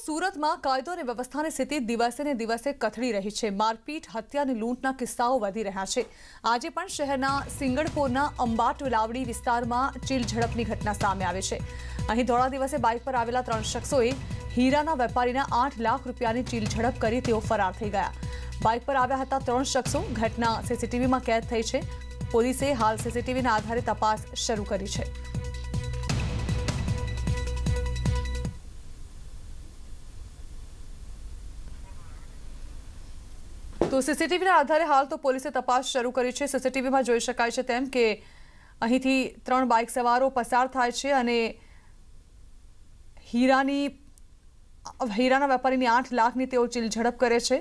સુરતમાં કાયદો અને વ્યવસ્થાની સ્થિતિ દિવસે ને દિવસે કથળી રહી છે. મારપીટ, હત્યા અને લૂંટના કિસ્સાઓ વધી રહ્યા છે. આજે પણ શહેરના સિંગણપોરના અંબાટ લાવડી વિસ્તારમાં ચીલ ઝડપની ઘટના સામે આવે છે. અહીં ધોળા દિવસે બાઇક પર આવેલા ત્રણ શખ્સોએ હીરાના વેપારીના આઠ લાખ રૂપિયાની ચીલ ઝડપ કરી તેઓ ફરાર થઈ ગયા. બાઇક પર આવ્યા હતા ત્રણ શખ્સો. ઘટના સીસીટીવીમાં કેદ થઈ છે. પોલીસે હાલ સીસીટીવીના આધારે તપાસ શરૂ કરી છે. તો સીસીટીવીના આધારે હાલ તો પોલીસે તપાસ શરૂ કરી છે. સીસીટીવીમાં જોઈ શકાય છે તેમ કે અહીંથી ત્રણ બાઇક સવારો પસાર થાય છે અને હીરાની, હીરાના વેપારીની આઠ લાખની તેઓ ઝડપ કરે છે.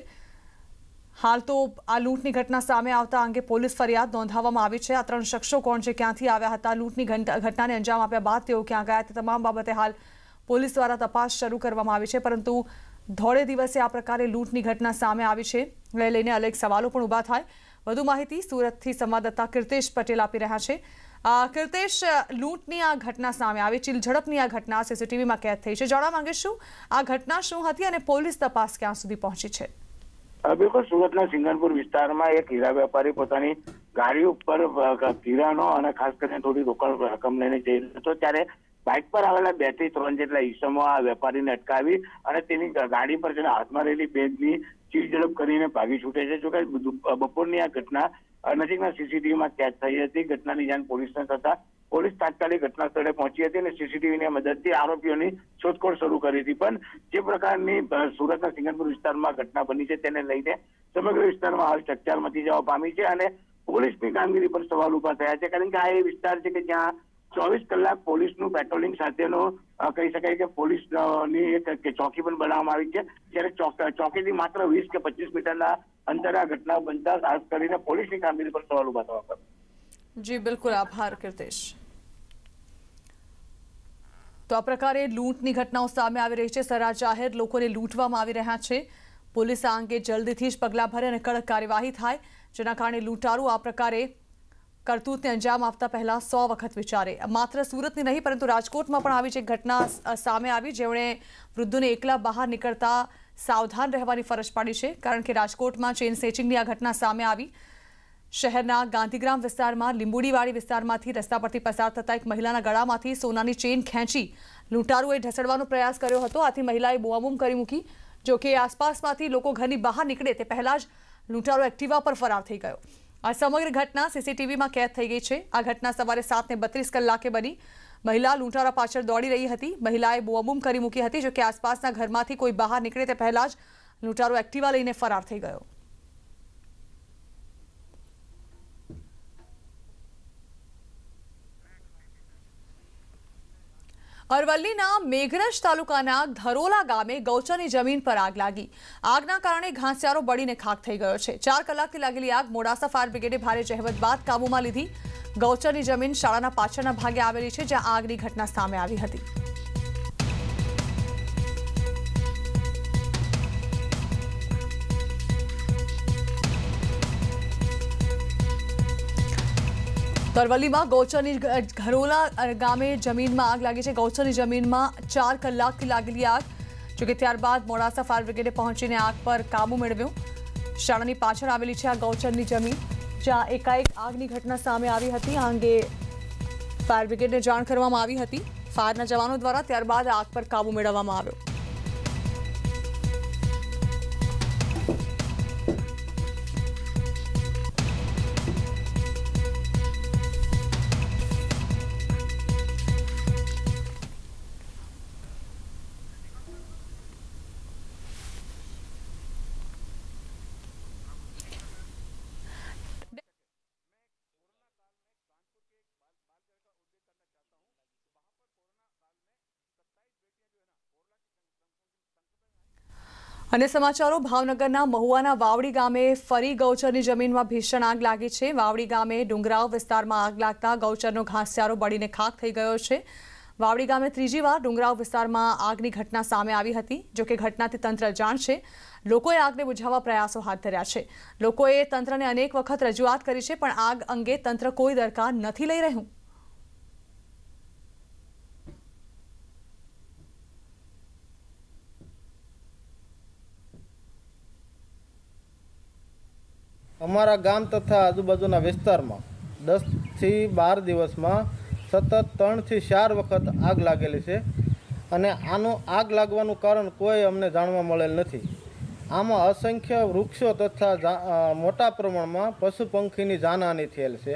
હાલ તો આ લૂંટની ઘટના સામે આવતા અંગે પોલીસ ફરિયાદ નોંધાવવામાં આવી છે. આ ત્રણ શખ્સો કોણ છે, ક્યાંથી આવ્યા હતા, લૂંટની ઘટનાને અંજામ આપ્યા બાદ તેઓ ક્યાં ગયા તે તમામ બાબતે હાલ પોલીસ દ્વારા તપાસ શરૂ કરવામાં આવી છે. પરંતુ ધોળે દિવસે આ પ્રકારે લૂંટની ઘટના સામે આવી છે. એને લઈને અનેક સવાલો પણ ઊભા થાય. વધુ માહિતી સુરતથી સંવાદદાતા કીર્તેશ પટેલ આપી રહ્યા છે. કીર્તેશ, લૂંટની આ ઘટના સામે આવી ચીલ ઝડપની આ ઘટના સીસીટીવીમાં કેદ થઈ છે. જાણવા માંગીશું આ ઘટના શું હતી અને પોલીસ તપાસ ક્યાં સુધી પહોંચી છે? બિલકુલ સુરતના સિંગણપુર વિસ્તારમાં એક હીરા વેપારી પોતાની ગાડી ઉપર હીરાનો અને ખાસ કરીને થોડી રોકડ રકમ લઈને જઈ રહ્યો હતો. ત્યારે બાઇક પર આવેલા બેથી ત્રણ જેટલા ઈસમો આ વેપારીને અટકાવી અને તેની ગાડી પર જેના હાથમાં રહેલી બેગની ચીલ ઝડપ કરીને ભાગી છૂટે છે. જોકે દુ- બપોરની આ ઘટના અ, નજીકના સીસીટીવીમાં કેદ થઈ હતી. ઘટનાની જાણ પોલીસને થતા પોલીસ તાત્કાલિક ઘટના સ્થળે પહોંચી હતી અને સીસીટીવીની મદદથી આરોપીઓની શોધખોળ શરૂ કરી હતી. પણ જે પ્રકારની અ, સુરતના સિંગણપુર વિસ્તારમાં ઘટના બની છે તેને લઈને સમગ્ર વિસ્તારમાં હાલ ચકચાર મચી જવા પામી છે અને પોલીસની કામગીરી પર સવાલ ઊભા થયા છે. કારણ કે આ એ વિસ્તાર છે કે જ્યાં ચોવીસ કલાક પોલીસનું પેટ્રોલિંગ સાથેનો કહી શકાય કે પોલીસની એક ચોકી પણ બનાવવામાં આવી છે. જ્યારે ચોક- ચોકીથી માત્ર વીસ કે પચીસ મીટરના અંતરે આ ઘટના બનતા ખાસ કરીને પોલીસની કામગીરી પર સવાલ ઊભા થવા. જી, બિલકુલ. આભાર, કીર્તેશ. તો આ પ્રકારે લૂંટની ઘટનાઓ સામે આવી રહી છે. સરા જાહેર લોકોને લૂંટવામાં આવી રહ્યા છે. પોલીસ આ અંગે જલ્દીથી જ પગલાં ભરે અને કડક કાર્યવાહી થાય, જેના કારણે લૂંટારું આ પ્રકારે કરતૂતને અંજામ આપતા પહેલા સો વખત વિચારે. માત્ર સુરતની નહીં, પરંતુ રાજકોટમાં પણ આવી જે ઘટના સામે આવી. જેમણે વૃદ્ધોને એકલા બહાર નીકળતા સાવધાન રહેવાની ફરજ પાડી છે, કારણ કે રાજકોટમાં ચેન સેચિંગની આ ઘટના સામે આવી. શહેરના ગાંધીગ્રામ વિસ્તારમાં, લીંબુડીવાડી વિસ્તારમાંથી રસ્તા પરથી પસાર થતા એક મહિલાના ગળામાંથી સોનાની ચેન ખેંચી લૂંટારુએ ઢસડવાનો પ્રયાસ કર્યો હતો. આથી મહિલાએ બુઆબૂમ કરી મૂકી. જોકે આસપાસમાંથી લોકો ઘરની બહાર નીકળે તે પહેલાં જ લૂંટારો એક્ટિવા પર ફરાર થઈ ગયો. આ સમગ્ર ઘટના સીસીટીવીમાં કેદ થઈ ગઈ છે આ ઘટના સવારે સાત ને બત્રીસ કલાકે બની મહિલા લૂંટારા પાછળ દોડી રહી હતી મહિલાએ બુઆબૂમ કરી મૂકી હતી જો કે આસપાસના ઘરમાંથી કોઈ બહાર નીકળે તે પહેલા જ લૂંટારો એક્ટિવા લઈને ફરાર થઈ ગયો અરવલ્લીના મેઘરજ તાલુકાના ધરોલા ગામે ગૌચરની જમીન પર આગ લાગી. આગના કારણે ઘાસચારો બળીને ખાક થઈ ગયો છે. ચાર કલાકથી લાગેલી આગ મોડાસા ફાયર બ્રિગેડે ભારે જહેમત બાદ કાબૂમાં લીધી. ગૌચરની જમીન શાળાના પાછળના ભાગે આવેલી છે, જ્યાં આગની ઘટના સામે આવી હતી. તો અરવલ્લીમાં ગૌચરની ગ- ઘરોલા ગામે જમીનમાં આગ લાગી છે. ગૌચરની જમીનમાં ચાર કલાકથી લાગેલી આગ જોકે ત્યારબાદ મોડાસા ફાયર બ્રિગેડે પહોંચીને આગ પર કાબુ મેળવ્યો. શાળાની પાછળ આવેલી છે આ ગૌચરની જમીન, જ્યાં એકાએક આગની ઘટના સામે આવી હતી. આ અંગે ફાયર બ્રિગેડને જાણ કરવામાં આવી હતી. ફાયરના જવાનો દ્વારા ત્યારબાદ આગ પર કાબુ મેળવવામાં આવ્યો. અને સમાચારો, ભાવનગરના મહુવાના વાવડી ગામે ફરી ગૌચરની જમીનમાં ભીષણ આગ લાગી છે. વાવડી ગામે ડુંગરાવ વિસ્તારમાં આગ લાગતા ગૌચરનો ઘાસચારો બળીને ખાક થઈ ગયો છે. વાવડી ગામે ત્રીજી વાર ડુંગરાવ વિસ્તારમાં આગની ઘટના સામે આવી હતી જોકે ઘટનાથી તંત્ર જાણ છે. લોકોએ આગને બુઝાવવા પ્રયાસો હાથ ધર્યા છે. લોકોએ તંત્રને અનેક વખત રજૂઆત કરી છે, પણ આગ અંગે તંત્ર કોઈ દરકાર નથી લઈ રહ્યું. અમારા ગામ તથા આજુબાજુના વિસ્તારમાં દસથી બાર દિવસમાં સતત ત્રણથી ચાર વખત આગ લાગેલી છે અને આનું આગ લાગવાનું કારણ કોઈ અમને જાણવા મળેલ નથી. આમાં અસંખ્ય વૃક્ષો તથા મોટા પ્રમાણમાં પશુ પંખીની જાનહાની થયેલ છે.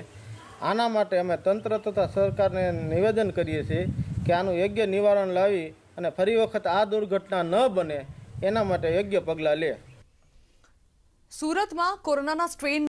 આના માટે અમે તંત્ર તથા સરકારને નિવેદન કરીએ છીએ કે આનું યોગ્ય નિવારણ લાવી અને ફરી વખત આ દુર્ઘટના ન બને એના માટે યોગ્ય પગલાં લે. સુરતમાં કોરોનાના સ્ટ્રેન